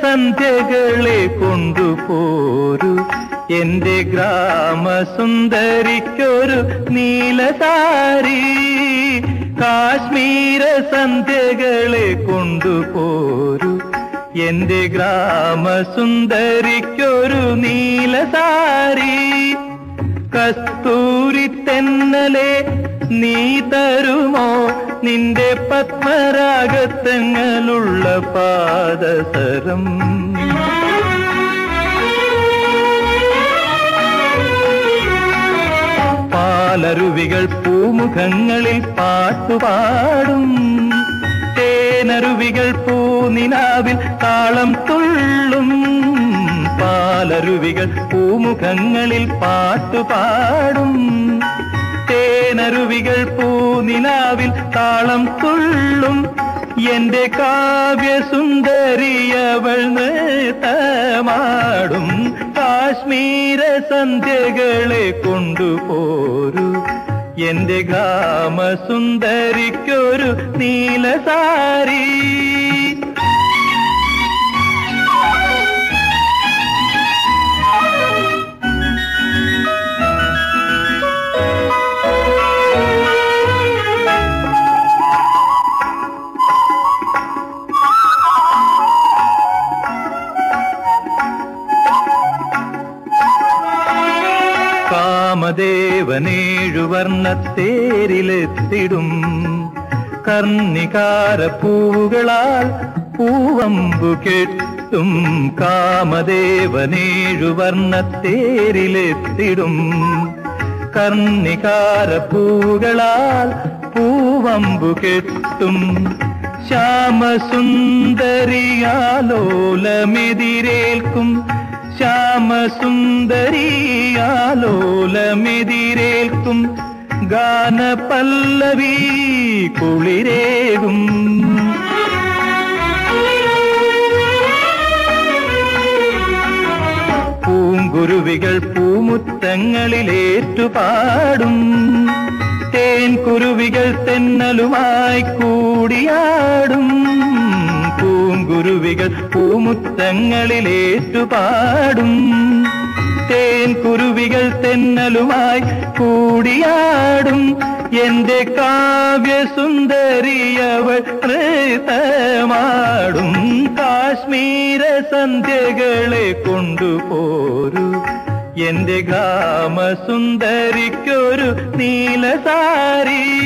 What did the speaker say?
സന്ധ്യകളെ കൊണ്ടുപോരു എന്റെ ഗ്രാമസുന്ദരിക്കൊരു നീലസാരി കാശ്മീര സന്ധ്യകളെ കൊണ്ടുപോരു എന്റെ ഗ്രാമസുന്ദരിക്കൊരു നീലസാരി കസ്തൂരി തെന്നലെ നീ തരുമോ? നിന്റെ പത്മരാഗത്തങ്ങളുള്ള പാദസരം. പാലരുവികൾ പൂമുഖങ്ങളിൽ പാട്ടുപാടും. തേനരുവികൾ പൂനിനാവിൽ താളം തുള്ളും. പാലരുവികൾ പൂമുഖങ്ങളിൽ പാട്ടുപാടും. തേനരുവികൾ പൂനിലാവിൽ താളം കൊള്ളും. എന്റെ കാവ്യസുന്ദരിയവൾ നേട്ടമാടും. കാശ്മീര സന്ധ്യകളെ കൊണ്ടുപോരു. എന്റെ ഗ്രാമസുന്ദരിക്കൊരു നീലസാരി. കാമദേവനേഴു വർണ്ണത്തേരിലെത്തിടും കർണികാര പൂവുകളാൽ പൂവമ്പു കെട്ടും കാമദേവനേഴു വർണ്ണത്തേരിലെത്തിടും കർണികാര പൂവുകളാൽ പൂവമ്പു കെട്ടും ശ്യാമസുന്ദരിയാലോലമെതിരേൽക്കും ശ്യാമസുന്ദരിയാലോലമെതിരേൽക്കും ഗാനപല്ലവി കുളിരേകും. പൂങ്കുരുവികൾ പൂമുത്തങ്ങളിലേറ്റുപാടും തേൻകുരുവികൾ തെന്നലുമായി കൂടിയാടും. പൂങ്കുരുവികൾ പൂമുത്തങ്ങളിലേറ്റുപാടും. തേൻ കുരുവികൾ തെന്നലുമായി കൂടിയാടും. എന്റെ കാവ്യസുന്ദരിയവൾ നൃത്തമാടും. കാശ്മീര സന്ധ്യകളെ കൊണ്ടുപോരു. എന്റെ ഗ്രാമസുന്ദരിക്കൊരു നീലസാരി.